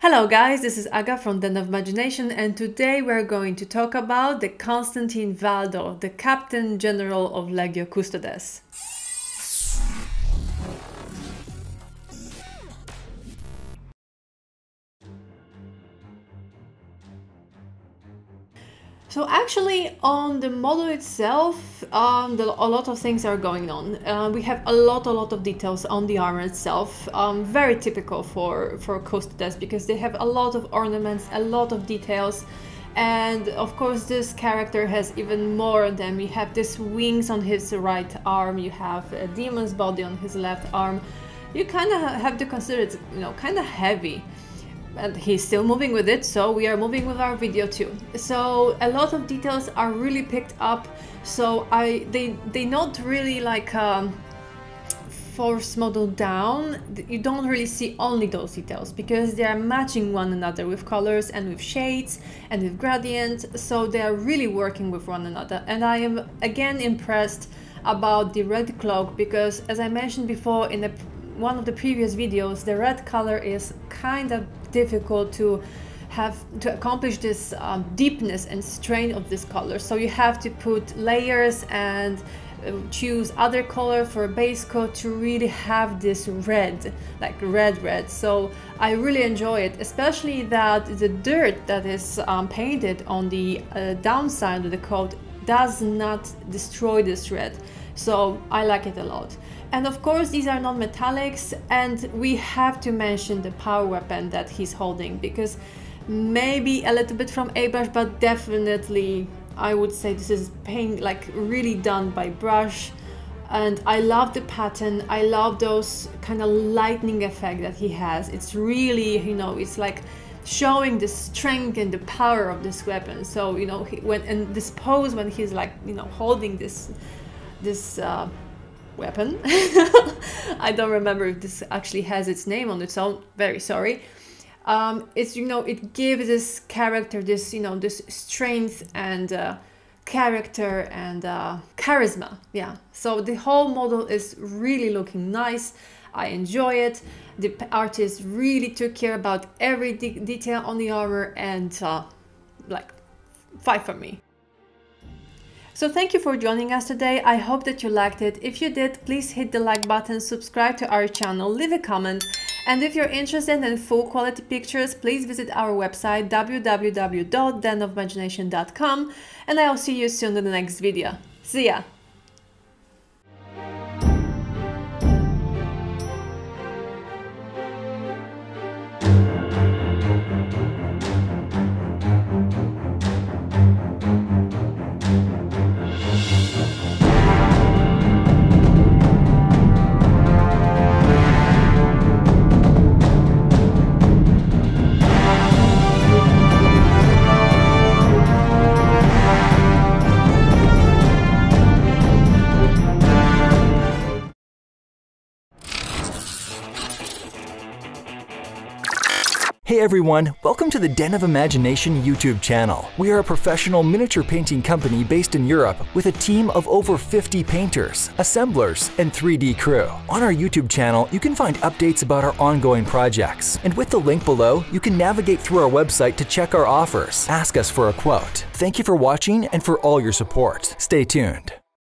Hello guys, this is Aga from Den of Imagination and today we're going to talk about the Constantine Valdor, the Captain General of Legio Custodes. So actually on the model itself, um, the, a lot of things are going on. Uh, we have a lot, a lot of details on the armor itself. Um, very typical for, for Custodes because they have a lot of ornaments, a lot of details. And of course this character has even more of them. You have these wings on his right arm, you have a demon's body on his left arm. You kind of have to consider it, you know, kind of heavy and he's still moving with it so we are moving with our video too. So a lot of details are really picked up so i they they not really like um, force model down. You don't really see only those details because they are matching one another with colors and with shades and with gradients so they are really working with one another. And i am again impressed about the red cloak because as i mentioned before in the one of the previous videos the red color is kind of difficult to have to accomplish this um, deepness and strain of this color. So you have to put layers and uh, choose other color for a base coat to really have this red like red red. So I really enjoy it especially that the dirt that is um, painted on the uh, downside of the coat does not destroy this red so I like it a lot and of course, these are non-metallics and we have to mention the power weapon that he's holding because maybe a little bit from airbrush, but definitely I would say this is paint like really done by brush. And I love the pattern. I love those kind of lightning effect that he has. It's really, you know, it's like showing the strength and the power of this weapon. So, you know, he, when and this pose when he's like, you know, holding this this uh, weapon. I don't remember if this actually has its name on its own. Very sorry. Um, it's you know it gives this character this you know this strength and uh, character and uh, charisma. Yeah. So the whole model is really looking nice. I enjoy it. The artist really took care about every de detail on the armor and uh, like five for me. So thank you for joining us today. I hope that you liked it. If you did, please hit the like button, subscribe to our channel, leave a comment. And if you're interested in full quality pictures, please visit our website www.denofimagination.com and I'll see you soon in the next video. See ya! Hey everyone, welcome to the Den of Imagination YouTube channel. We are a professional miniature painting company based in Europe with a team of over 50 painters, assemblers, and 3D crew. On our YouTube channel, you can find updates about our ongoing projects. And with the link below, you can navigate through our website to check our offers. Ask us for a quote. Thank you for watching and for all your support. Stay tuned.